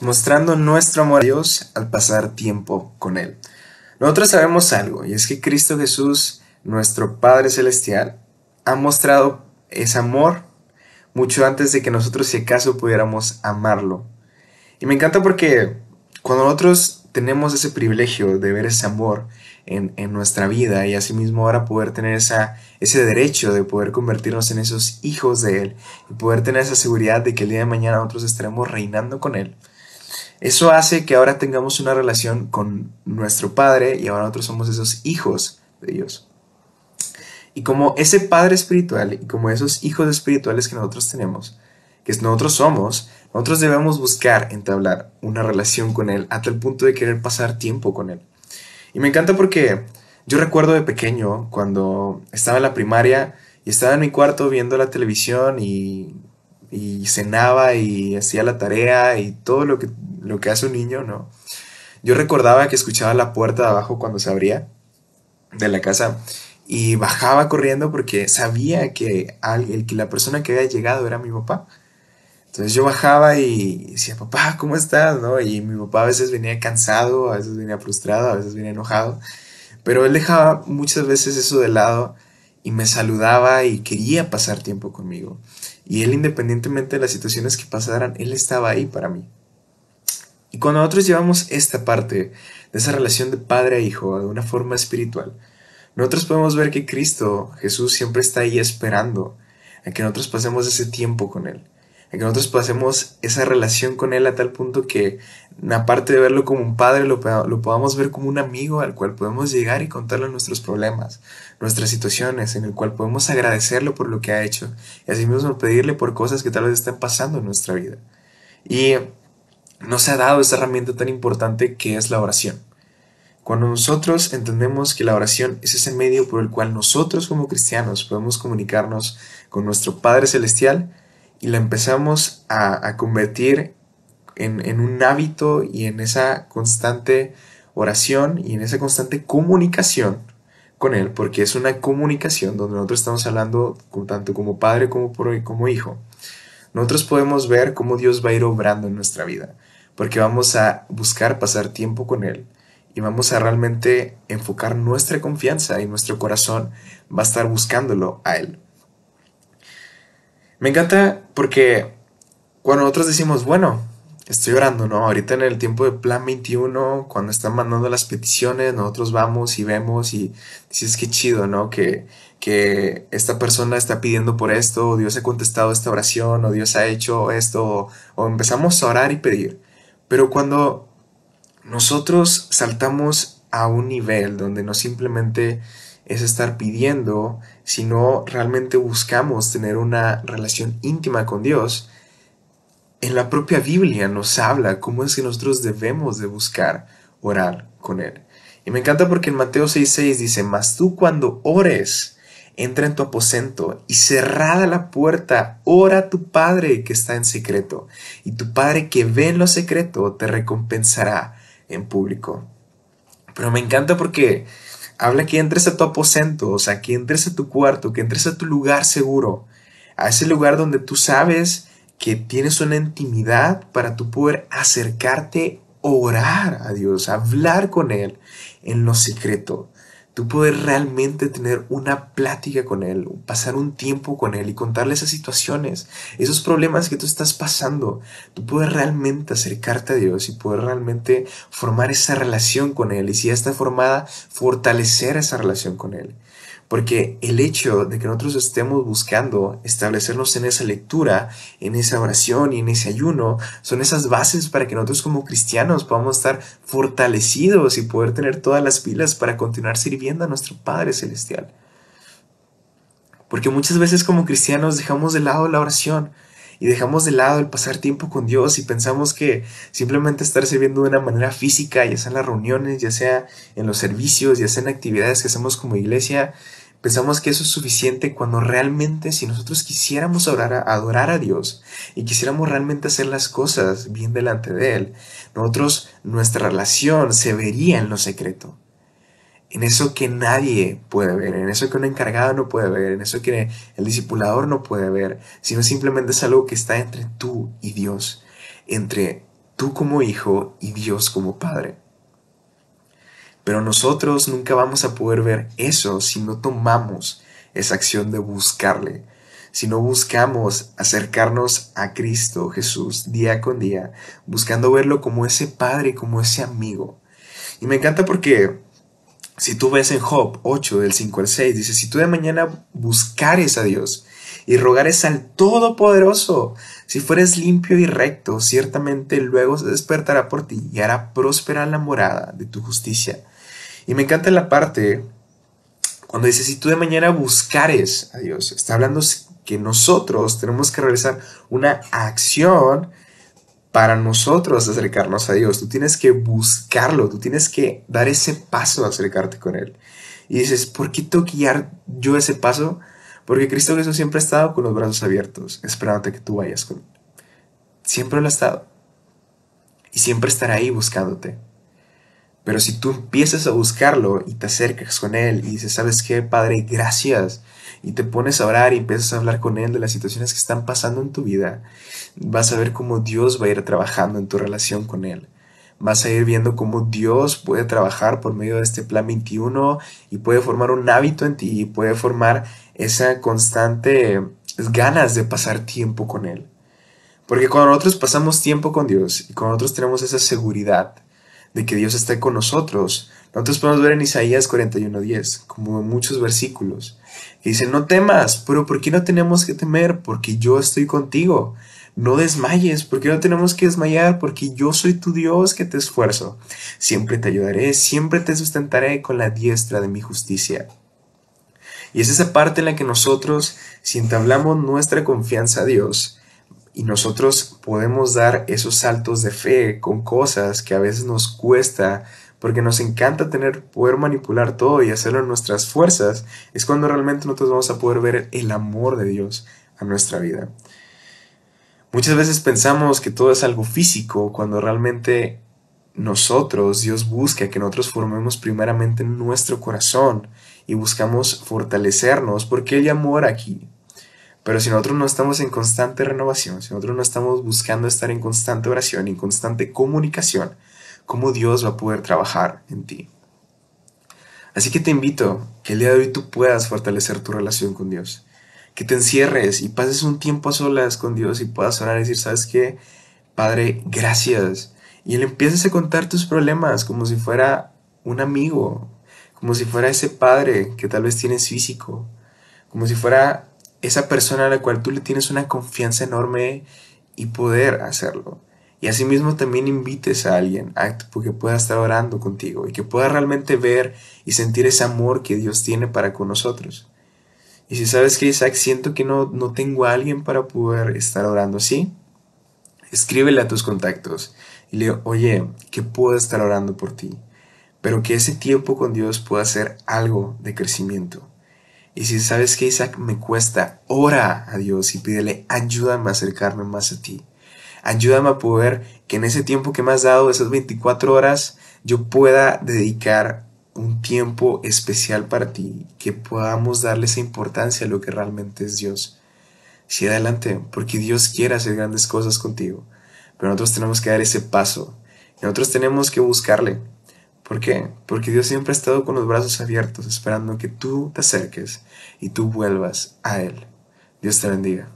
mostrando nuestro amor a Dios al pasar tiempo con Él. Nosotros sabemos algo, y es que Cristo Jesús, nuestro Padre Celestial, ha mostrado ese amor mucho antes de que nosotros si acaso pudiéramos amarlo. Y me encanta porque cuando nosotros tenemos ese privilegio de ver ese amor en, nuestra vida y asimismo ahora poder tener esa, ese derecho de poder convertirnos en esos hijos de Él y poder tener esa seguridad de que el día de mañana nosotros estaremos reinando con Él. Eso hace que ahora tengamos una relación con nuestro Padre y ahora nosotros somos esos hijos de Dios. Y como ese Padre espiritual y como esos hijos espirituales que nosotros tenemos, que nosotros somos, nosotros debemos buscar entablar una relación con Él hasta el punto de querer pasar tiempo con Él. Y me encanta porque yo recuerdo de pequeño, cuando estaba en la primaria y estaba en mi cuarto viendo la televisión y, cenaba y hacía la tarea y todo lo que, lo que hace un niño, ¿no? Yo recordaba que escuchaba la puerta de abajo cuando se abría de la casa y bajaba corriendo porque sabía que, alguien, que la persona que había llegado era mi papá. Entonces yo bajaba y decía, papá, ¿cómo estás? ¿No? Y mi papá a veces venía cansado, a veces venía frustrado, a veces venía enojado, pero él dejaba muchas veces eso de lado y me saludaba y quería pasar tiempo conmigo. Y él, independientemente de las situaciones que pasaran, él estaba ahí para mí. Y cuando nosotros llevamos esta parte de esa relación de padre a hijo de una forma espiritual, nosotros podemos ver que Cristo, Jesús, siempre está ahí esperando a que nosotros pasemos ese tiempo con Él que nosotros pasemos esa relación con Él a tal punto que, aparte de verlo como un padre, lo, podamos ver como un amigo al cual podemos llegar y contarle nuestros problemas, nuestras situaciones, en el cual podemos agradecerlo por lo que ha hecho y así mismo pedirle por cosas que tal vez estén pasando en nuestra vida. Y nos ha dado esa herramienta tan importante que es la oración. Cuando nosotros entendemos que la oración es ese medio por el cual nosotros como cristianos podemos comunicarnos con nuestro Padre Celestial, y la empezamos a, convertir en, un hábito y en esa constante oración y en esa constante comunicación con Él, porque es una comunicación donde nosotros estamos hablando tanto como padre como, como hijo. Nosotros podemos ver cómo Dios va a ir obrando en nuestra vida, porque vamos a buscar pasar tiempo con Él y vamos a realmente enfocar nuestra confianza y nuestro corazón va a estar buscándolo a Él. Me encanta porque cuando nosotros decimos, bueno, estoy orando, ¿no? Ahorita en el tiempo de Plan 21, cuando están mandando las peticiones, nosotros vamos y vemos y dices que chido, ¿no? Que, que esta persona está pidiendo por esto, o Dios ha contestado esta oración, o Dios ha hecho esto, o empezamos a orar y pedir. Pero cuando nosotros saltamos a un nivel donde no simplemente es estar pidiendo, sino realmente buscamos tener una relación íntima con Dios, en la propia Biblia nos habla cómo es que nosotros debemos de buscar orar con Él. Y me encanta porque en Mateo 6:6 dice, mas tú cuando ores, entra en tu aposento y cerrada la puerta, ora a tu Padre que está en secreto, y tu Padre que ve en lo secreto te recompensará en público. Pero me encanta porque Habla que entres a tu aposento, o sea, que entres a tu cuarto, que entres a tu lugar seguro, a ese lugar donde tú sabes que tienes una intimidad para tú poder acercarte, orar a Dios, hablar con Él en lo secreto tú poder realmente tener una plática con Él, pasar un tiempo con Él y contarle esas situaciones, esos problemas que tú estás pasando, tú puedes realmente acercarte a Dios y poder realmente formar esa relación con Él y si ya está formada, fortalecer esa relación con Él. Porque el hecho de que nosotros estemos buscando establecernos en esa lectura, en esa oración y en ese ayuno, son esas bases para que nosotros como cristianos podamos estar fortalecidos y poder tener todas las pilas para continuar sirviendo a nuestro Padre Celestial. Porque muchas veces como cristianos dejamos de lado la oración y dejamos de lado el pasar tiempo con Dios y pensamos que simplemente estar sirviendo de una manera física, ya sea en las reuniones, ya sea en los servicios, ya sea en actividades que hacemos como iglesia, Pensamos que eso es suficiente cuando realmente si nosotros quisiéramos adorar a Dios y quisiéramos realmente hacer las cosas bien delante de Él, nosotros, nuestra relación se vería en lo secreto. En eso que nadie puede ver, en eso que un encargado no puede ver, en eso que el discipulador no puede ver, sino simplemente es algo que está entre tú y Dios, entre tú como hijo y Dios como padre. Pero nosotros nunca vamos a poder ver eso si no tomamos esa acción de buscarle, si no buscamos acercarnos a Cristo Jesús día con día, buscando verlo como ese Padre, como ese amigo. Y me encanta porque si tú ves en Job 8, del 5 al 6, dice, si tú de mañana buscares a Dios y rogares al Todopoderoso, si fueres limpio y recto, ciertamente luego se despertará por ti y hará próspera la morada de tu justicia. Y me encanta la parte cuando dice, si tú de mañana buscares a Dios, está hablando que nosotros tenemos que realizar una acción para nosotros acercarnos a Dios. Tú tienes que buscarlo, tú tienes que dar ese paso a acercarte con Él. Y dices, ¿por qué tengo que guiar yo ese paso? Porque Cristo Jesús siempre ha estado con los brazos abiertos, esperándote que tú vayas con Él. Siempre lo ha estado. Y siempre estará ahí buscándote. Pero si tú empiezas a buscarlo y te acercas con Él y dices, ¿sabes qué, Padre? Gracias. Y te pones a orar y empiezas a hablar con Él de las situaciones que están pasando en tu vida, vas a ver cómo Dios va a ir trabajando en tu relación con Él. Vas a ir viendo cómo Dios puede trabajar por medio de este plan 21 y puede formar un hábito en ti y puede formar esa constante ganas de pasar tiempo con Él. Porque cuando nosotros pasamos tiempo con Dios y cuando nosotros tenemos esa seguridad, de que Dios está con nosotros. Nosotros podemos ver en Isaías 41:10, como en muchos versículos, que dice, no temas, pero ¿por qué no tenemos que temer? Porque yo estoy contigo. No desmayes, porque no tenemos que desmayar, porque yo soy tu Dios que te esfuerzo. Siempre te ayudaré, siempre te sustentaré con la diestra de mi justicia. Y es esa parte en la que nosotros, si entablamos nuestra confianza a Dios, y nosotros podemos dar esos saltos de fe con cosas que a veces nos cuesta porque nos encanta tener poder manipular todo y hacerlo en nuestras fuerzas, es cuando realmente nosotros vamos a poder ver el amor de Dios a nuestra vida. Muchas veces pensamos que todo es algo físico cuando realmente nosotros, Dios busca que nosotros formemos primeramente nuestro corazón y buscamos fortalecernos porque Él ya mora aquí. Pero si nosotros no estamos en constante renovación, si nosotros no estamos buscando estar en constante oración en constante comunicación, ¿cómo Dios va a poder trabajar en ti? Así que te invito que el día de hoy tú puedas fortalecer tu relación con Dios. Que te encierres y pases un tiempo a solas con Dios y puedas orar y decir, ¿sabes qué? Padre, gracias. Y le empieces a contar tus problemas como si fuera un amigo, como si fuera ese padre que tal vez tienes físico, como si fuera esa persona a la cual tú le tienes una confianza enorme y poder hacerlo. Y asimismo también invites a alguien a que pueda estar orando contigo y que pueda realmente ver y sentir ese amor que Dios tiene para con nosotros. Y si sabes que Isaac, siento que no, no tengo a alguien para poder estar orando así, escríbele a tus contactos y le oye, que puedo estar orando por ti, pero que ese tiempo con Dios pueda ser algo de crecimiento y si sabes que Isaac me cuesta, ora a Dios y pídele, ayúdame a acercarme más a ti. Ayúdame a poder que en ese tiempo que me has dado, esas 24 horas, yo pueda dedicar un tiempo especial para ti, que podamos darle esa importancia a lo que realmente es Dios. Sí, adelante, porque Dios quiere hacer grandes cosas contigo, pero nosotros tenemos que dar ese paso, nosotros tenemos que buscarle, ¿Por qué? Porque Dios siempre ha estado con los brazos abiertos esperando que tú te acerques y tú vuelvas a Él. Dios te bendiga.